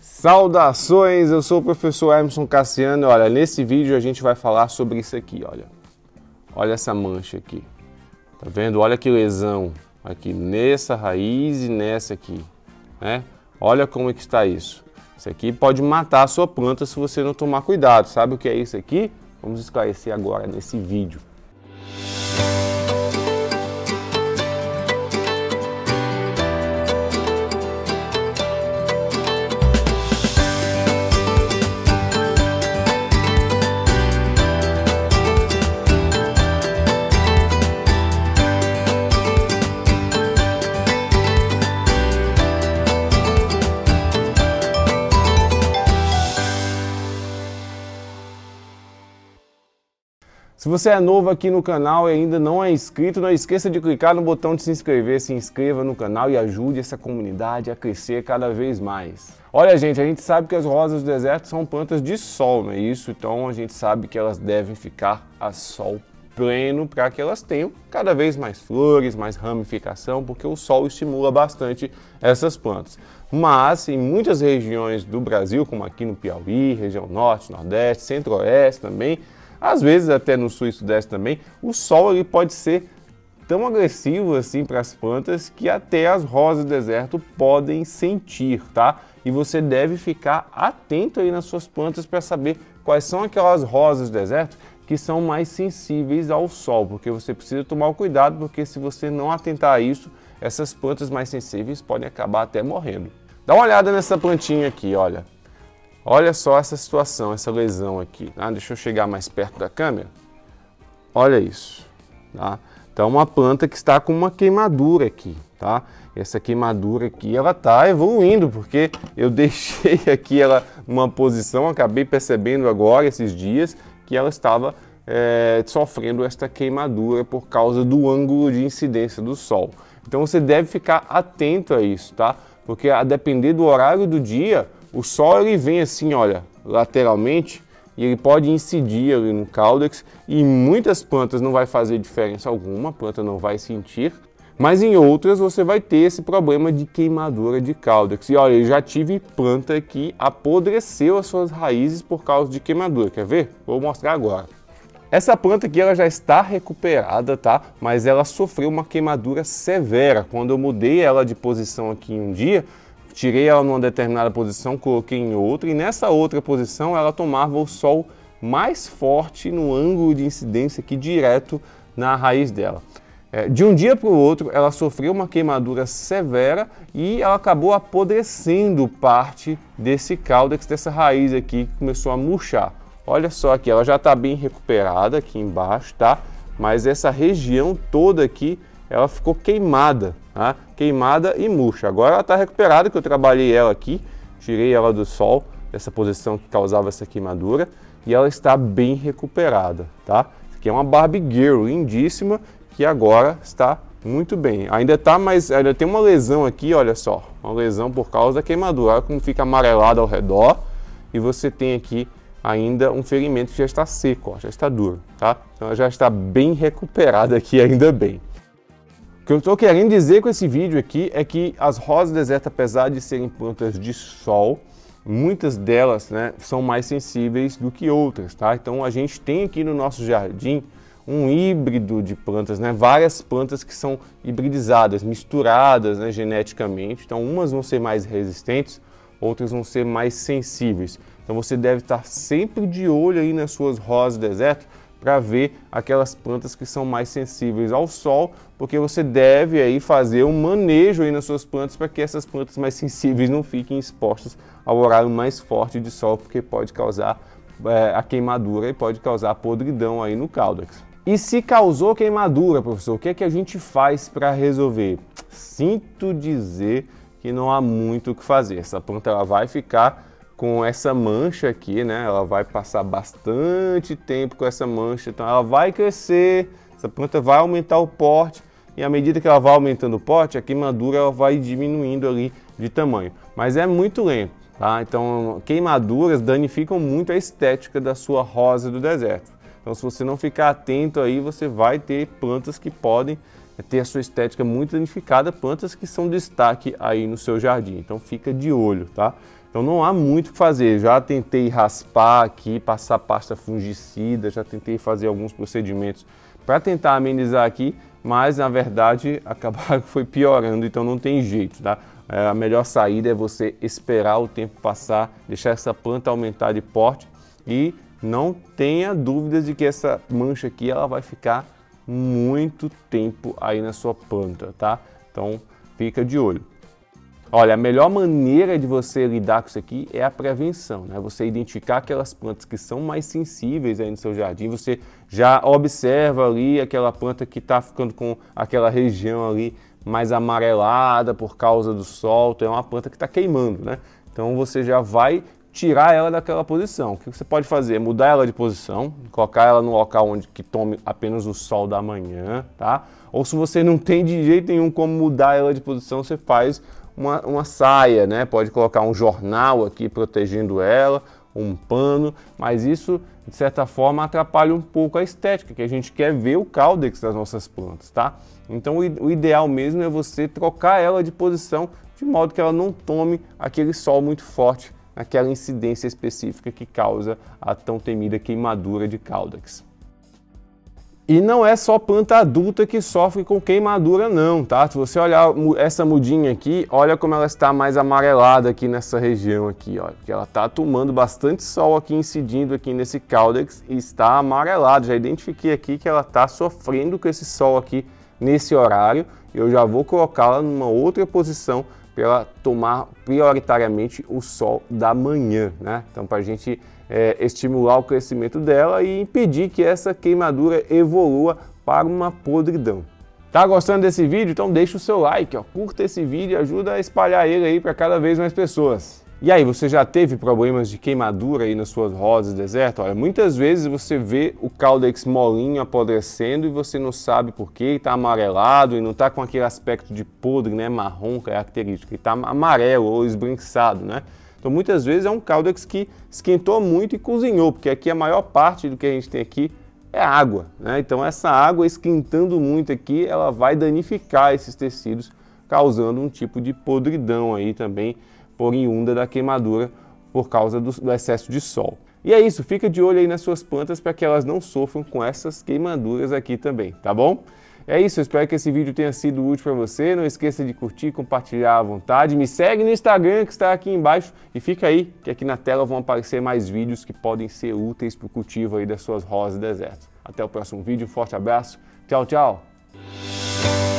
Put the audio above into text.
Saudações, eu sou o professor Emerson Cassiano. Olha, nesse vídeo a gente vai falar sobre isso aqui, olha. Olha essa mancha aqui. Tá vendo? Olha que lesão aqui nessa raiz e nessa aqui, né? Olha como é que está isso. Isso aqui pode matar a sua planta se você não tomar cuidado. Sabe o que é isso aqui? Vamos esclarecer agora nesse vídeo. Se você é novo aqui no canal e ainda não é inscrito, não esqueça de clicar no botão de se inscrever, se inscreva no canal e ajude essa comunidade a crescer cada vez mais. Olha gente, a gente sabe que as rosas do deserto são plantas de sol, não é isso? Então a gente sabe que elas devem ficar a sol pleno para que elas tenham cada vez mais flores, mais ramificação, porque o sol estimula bastante essas plantas. Mas em muitas regiões do Brasil, como aqui no Piauí, região norte, nordeste, centro-oeste também, às vezes até no sul e sudeste também, o sol ele pode ser tão agressivo assim para as plantas que até as rosas do deserto podem sentir, tá? E você deve ficar atento aí nas suas plantas para saber quais são aquelas rosas do deserto que são mais sensíveis ao sol, porque você precisa tomar cuidado, porque se você não atentar a isso, essas plantas mais sensíveis podem acabar até morrendo. Dá uma olhada nessa plantinha aqui, olha. Olha só essa situação, essa lesão aqui. Tá? Deixa eu chegar mais perto da câmera. Olha isso. Tá? Então, uma planta que está com uma queimadura aqui. Tá? Essa queimadura aqui, ela está evoluindo, porque eu deixei aqui ela numa posição, acabei percebendo agora, esses dias, que ela estava é, sofrendo esta queimadura por causa do ângulo de incidência do sol. Então, você deve ficar atento a isso, tá? Porque a depender do horário do dia, o sol ele vem assim, olha, lateralmente e ele pode incidir ali no caudex e muitas plantas não vai fazer diferença alguma, a planta não vai sentir, mas em outras você vai ter esse problema de queimadura de caudex. E olha, eu já tive planta que apodreceu as suas raízes por causa de queimadura. Quer ver? Vou mostrar agora. Essa planta aqui ela já está recuperada, tá? Mas ela sofreu uma queimadura severa. Quando eu mudei ela de posição aqui um dia, tirei ela numa determinada posição, coloquei em outra e nessa outra posição ela tomava o sol mais forte no ângulo de incidência aqui direto na raiz dela. É, de um dia para o outro ela sofreu uma queimadura severa e ela acabou apodrecendo parte desse caudex, dessa raiz aqui que começou a murchar. Olha só aqui, ela já está bem recuperada aqui embaixo, tá? Mas essa região toda aqui, ela ficou queimada tá? queimada e murcha. Agora ela está recuperada, que eu trabalhei ela aqui, tirei ela do sol, dessa posição que causava essa queimadura, e ela está bem recuperada, tá? Isso aqui é uma Barbie Girl lindíssima, que agora está muito bem. Ainda está, mas ainda tem uma lesão aqui, olha só, uma lesão por causa da queimadura. Olha como fica amarelado ao redor, e você tem aqui ainda um ferimento que já está seco, ó, já está duro, tá? Então ela já está bem recuperada aqui, ainda bem que eu estou querendo dizer com esse vídeo aqui é que as rosas desertas, apesar de serem plantas de sol, muitas delas né, são mais sensíveis do que outras, tá? Então a gente tem aqui no nosso jardim um híbrido de plantas, né? Várias plantas que são hibridizadas, misturadas né, geneticamente. Então umas vão ser mais resistentes, outras vão ser mais sensíveis. Então você deve estar sempre de olho aí nas suas rosas deserto para ver aquelas plantas que são mais sensíveis ao sol, porque você deve aí fazer um manejo aí nas suas plantas para que essas plantas mais sensíveis não fiquem expostas ao horário mais forte de sol, porque pode causar é, a queimadura e pode causar podridão aí no caudex. E se causou queimadura, professor, o que é que a gente faz para resolver? Sinto dizer que não há muito o que fazer. Essa planta ela vai ficar com essa mancha aqui, né? Ela vai passar bastante tempo com essa mancha, então ela vai crescer, essa planta vai aumentar o porte e à medida que ela vai aumentando o porte, a queimadura ela vai diminuindo ali de tamanho. Mas é muito lento, tá? Então queimaduras danificam muito a estética da sua rosa do deserto. Então se você não ficar atento aí, você vai ter plantas que podem ter a sua estética muito danificada, plantas que são destaque aí no seu jardim. Então fica de olho, tá? Então não há muito o que fazer. Já tentei raspar aqui, passar pasta fungicida, já tentei fazer alguns procedimentos para tentar amenizar aqui, mas na verdade acabaram foi piorando, então não tem jeito, tá? É, a melhor saída é você esperar o tempo passar, deixar essa planta aumentar de porte e não tenha dúvidas de que essa mancha aqui ela vai ficar muito tempo aí na sua planta, tá? Então fica de olho. Olha, a melhor maneira de você lidar com isso aqui é a prevenção, né? Você identificar aquelas plantas que são mais sensíveis aí no seu jardim, você já observa ali aquela planta que está ficando com aquela região ali mais amarelada por causa do sol, então é uma planta que está queimando, né? Então você já vai tirar ela daquela posição. O que você pode fazer? Mudar ela de posição, colocar ela no local onde que tome apenas o sol da manhã, tá? Ou se você não tem de jeito nenhum como mudar ela de posição, você faz uma, uma saia, né? Pode colocar um jornal aqui protegendo ela, um pano, mas isso de certa forma atrapalha um pouco a estética, que a gente quer ver o caudex das nossas plantas, tá? Então o ideal mesmo é você trocar ela de posição de modo que ela não tome aquele sol muito forte aquela incidência específica que causa a tão temida queimadura de caudex. E não é só planta adulta que sofre com queimadura não, tá? Se você olhar essa mudinha aqui, olha como ela está mais amarelada aqui nessa região aqui, ó, porque ela está tomando bastante sol aqui, incidindo aqui nesse caudex e está amarelado. Já identifiquei aqui que ela está sofrendo com esse sol aqui nesse horário. Eu já vou colocá-la numa outra posição para tomar prioritariamente o sol da manhã, né? Então, para a gente é, estimular o crescimento dela e impedir que essa queimadura evolua para uma podridão. Tá gostando desse vídeo? Então deixa o seu like, ó, curta esse vídeo e ajuda a espalhar ele aí para cada vez mais pessoas. E aí, você já teve problemas de queimadura aí nas suas rosas deserto? Olha, muitas vezes você vê o caldex molinho apodrecendo e você não sabe por quê, está amarelado e não está com aquele aspecto de podre, né, marrom característico, está amarelo ou esbranquiçado, né? Então muitas vezes é um caldex que esquentou muito e cozinhou, porque aqui a maior parte do que a gente tem aqui é água, né? Então essa água esquentando muito aqui, ela vai danificar esses tecidos, causando um tipo de podridão aí também oriunda da queimadura por causa do, do excesso de sol. E é isso, fica de olho aí nas suas plantas para que elas não sofram com essas queimaduras aqui também, tá bom? É isso, eu espero que esse vídeo tenha sido útil para você. Não esqueça de curtir, compartilhar à vontade. Me segue no Instagram que está aqui embaixo e fica aí que aqui na tela vão aparecer mais vídeos que podem ser úteis para o cultivo aí das suas rosas desertas. Até o próximo vídeo, um forte abraço, tchau, tchau!